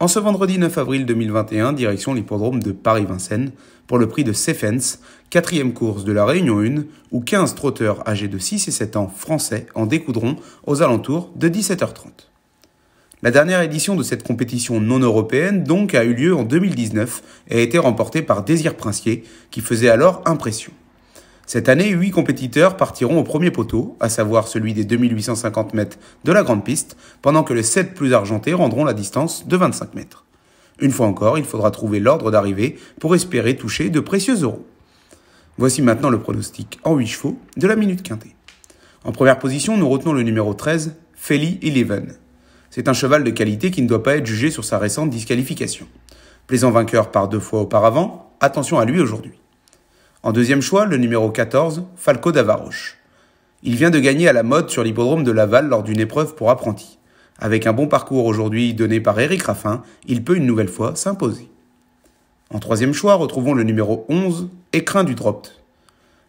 En ce vendredi 9 avril 2021, direction l'hippodrome de Paris-Vincennes pour le prix de Cefens, quatrième course de la Réunion 1, où 15 trotteurs âgés de 6 et 7 ans français en découdront aux alentours de 17h30. La dernière édition de cette compétition non européenne donc a eu lieu en 2019 et a été remportée par Désir Princier, qui faisait alors impression. Cette année, huit compétiteurs partiront au premier poteau, à savoir celui des 2850 mètres de la grande piste, pendant que les 7 plus argentés rendront la distance de 25 mètres. Une fois encore, il faudra trouver l'ordre d'arrivée pour espérer toucher de précieux euros. Voici maintenant le pronostic en 8 chevaux de la minute quintée. En première position, nous retenons le numéro 13, Feli Eleven. C'est un cheval de qualité qui ne doit pas être jugé sur sa récente disqualification. Plaisant vainqueur par deux fois auparavant, attention à lui aujourd'hui. En deuxième choix, le numéro 14, Falco d'Avaroche. Il vient de gagner à la mode sur l'hippodrome de Laval lors d'une épreuve pour apprentis. Avec un bon parcours aujourd'hui donné par Eric Raffin, il peut une nouvelle fois s'imposer. En troisième choix, retrouvons le numéro 11, Écrin du Dropt.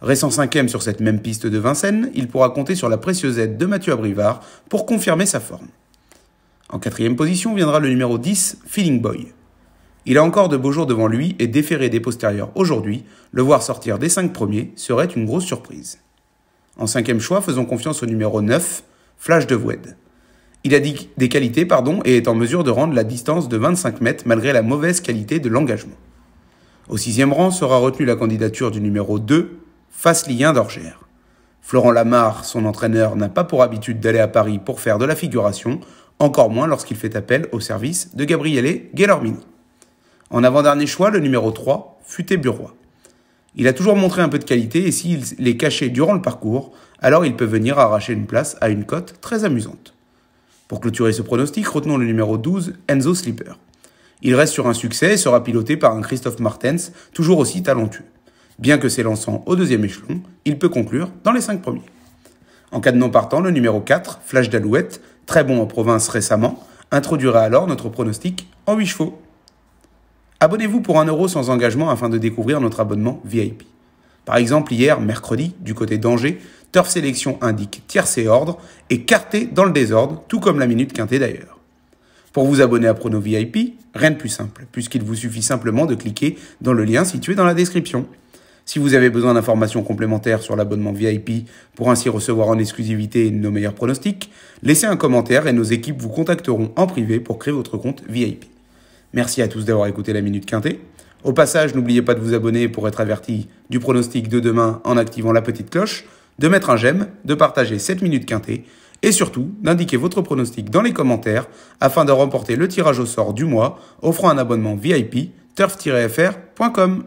Restant cinquième sur cette même piste de Vincennes, il pourra compter sur la précieuse aide de Mathieu Abrivard pour confirmer sa forme. En quatrième position viendra le numéro 10, Feeling Boy. Il a encore de beaux jours devant lui et déféré des postérieurs aujourd'hui, le voir sortir des cinq premiers serait une grosse surprise. En cinquième choix, faisons confiance au numéro 9, Flash de Voued. Il a des qualités pardon, et est en mesure de rendre la distance de 25 mètres malgré la mauvaise qualité de l'engagement. Au sixième rang sera retenue la candidature du numéro 2, Faslien d'Orgère. Florent Lamarre, son entraîneur, n'a pas pour habitude d'aller à Paris pour faire de la figuration, encore moins lorsqu'il fait appel au service de Gabriele Guelormini. En avant-dernier choix, le numéro 3, Futé Burois. Il a toujours montré un peu de qualité et s'il est caché durant le parcours, alors il peut venir arracher une place à une cote très amusante. Pour clôturer ce pronostic, retenons le numéro 12, Enzo Slipper. Il reste sur un succès et sera piloté par un Christophe Martens, toujours aussi talentueux. Bien que s'élançant au deuxième échelon, il peut conclure dans les cinq premiers. En cas de non partant, le numéro 4, Flash d'Alouette, très bon en province récemment, introduira alors notre pronostic en 8 chevaux. Abonnez-vous pour 1 euro sans engagement afin de découvrir notre abonnement VIP. Par exemple, hier, mercredi, du côté d'Angers, Turf Sélection indique tierce et ordre et carté dans le désordre, tout comme la minute quintée d'ailleurs. Pour vous abonner à Prono VIP, rien de plus simple, puisqu'il vous suffit simplement de cliquer dans le lien situé dans la description. Si vous avez besoin d'informations complémentaires sur l'abonnement VIP pour ainsi recevoir en exclusivité nos meilleurs pronostics, laissez un commentaire et nos équipes vous contacteront en privé pour créer votre compte VIP. Merci à tous d'avoir écouté la Minute Quintée. Au passage, n'oubliez pas de vous abonner pour être averti du pronostic de demain en activant la petite cloche, de mettre un j'aime, de partager cette Minute Quintée et surtout d'indiquer votre pronostic dans les commentaires afin de remporter le tirage au sort du mois offrant un abonnement VIP turf-fr.com.